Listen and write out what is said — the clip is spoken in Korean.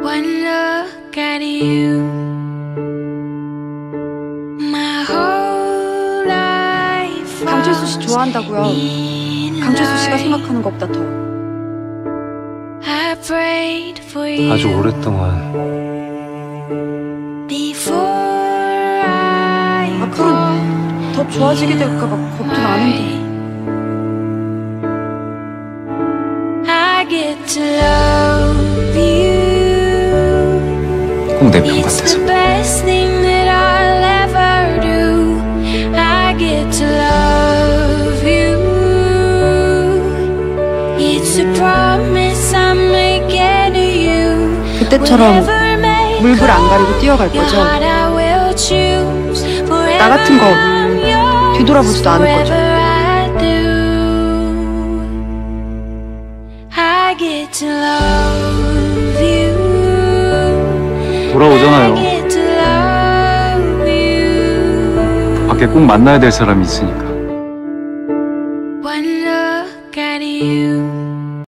One look at you, my whole life. 강철수 씨 좋아한다고요. 강철수 씨가 생각하는 것보다 더. I prayed for you 아주 오랫동안 before I 앞으로는 더 좋아지게 될까봐 겁도 나는데. I get to love to you. 그때처럼 물불 안 가리고 뛰어갈 거죠? 나 같은 거 뒤돌아보지도 않을 거죠? I get to love 돌아오잖아요. 밖에 꼭 만나야 될 사람이 있으니까